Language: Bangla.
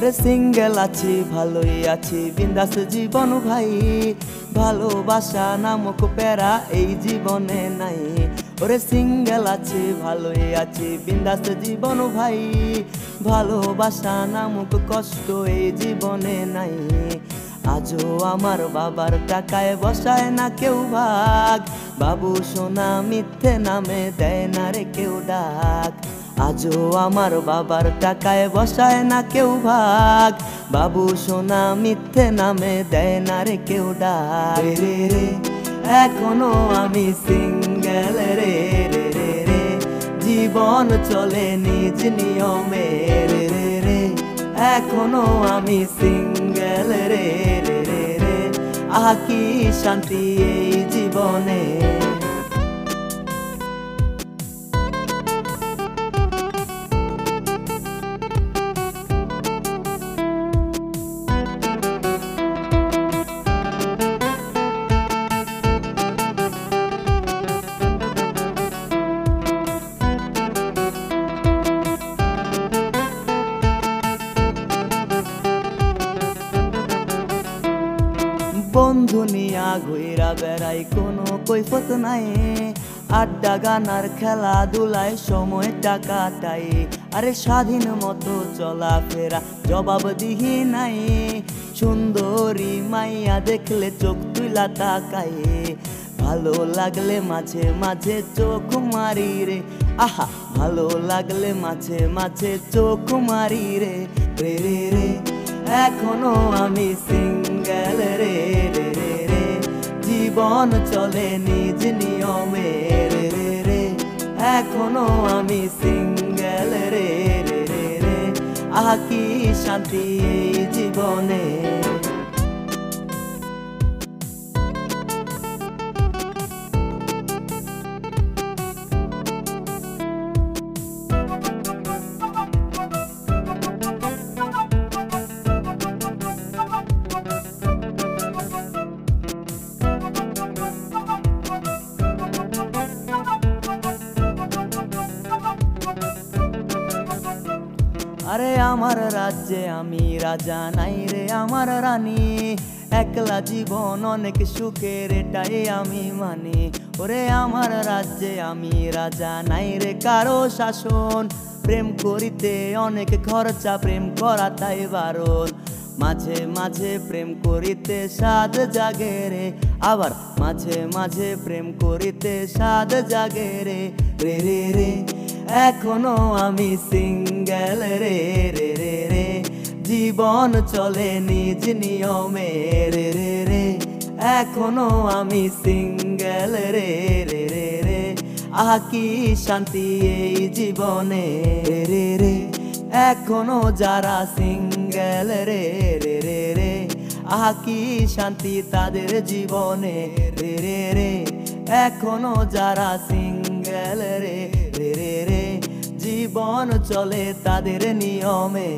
ওরে সিঙ্গেল আছি, ভালোই আছি। বিন্দাস জীবন ভাই, ভালোবাসা নামক প্যারা এই জীবনে নাই। ওরে সিঙ্গেল আছি, ভালোই আছি। বিন্দাস জীবন ভাই, ভালোবাসা নামক কষ্ট এই জীবনে নাই। আজও আমার বাবার টাকায় বসায় না কেউ ভাগ। বাবু সোনা মিথ্যে নামে দেয় না রে কেউ ডাক। আজও আমার বাবার টাকায় বসায় না কেউ ভাগ বাবু সোনা মিথ্যে নামে দেয় না রে কেউ ডাক রে রে এখনও আমি সিঙ্গেল রে রে রে রে জীবন চলে নিজ নিয়মে রে রে রে এখনও আমি সিঙ্গেল রে রে রে রে আহা কি শান্তি এই জীবনে বন্ধু নিয়া ঘুইরা বেড়াই, কোনো কৈফত নাই। আড্ডা গানার খেলাধুলায় সময়টা কাটাই আরে স্বাধীন মতো চলাফেরা জবাব দিহি নাই। সুন্দরী মাইয়া দেখলে চোখ তুইলা তাকাই। ভালো লাগলে মাঝে মাঝে চোখ মারি রে। আহা, ভালো লাগলে মাঝে মাঝে চোখ মারি রে। রে রে এখনও আমি সিঙ্গেল রে রে রে রে। জীবন চলে নিজ নিয়মে, রে রে রে। এখনও আমি সিঙ্গেল রে রে রে রে। আকি শান্তি জীবনে। আরে আমার রাজ্যে আমি রাজা নাই রে, আমার রানী। একলা জীবন অনেক সুখের, এটাই আমি মানি। ওরে আমার রাজ্যে আমি রাজা নাই রে, কারও শাসন। প্রেম করিতে অনেক খরচা, প্রেম করা তাই বারণ। মাঝে মাঝে প্রেম করিতে সাদ জাগে রে, আবার মাঝে মাঝে প্রেম করিতে সাদ জাগে রে। রে রে রে এখনও আমি সিঙ্গেল রে রে রে রে জীবন চলে নিজ নিয়মে রে রে রে এখনও আমি সিঙ্গেল রে রে রে রে আহা কি শান্তি এই জীবনে রে রে এখনও যারা সিঙ্গেল রে রে রে রে আহা কি শান্তি তাদের জীবনে রে রে রে এখনও যারা সিঙ্গেল রে রে রে রে জীবন চলে তাদের নিয়মে।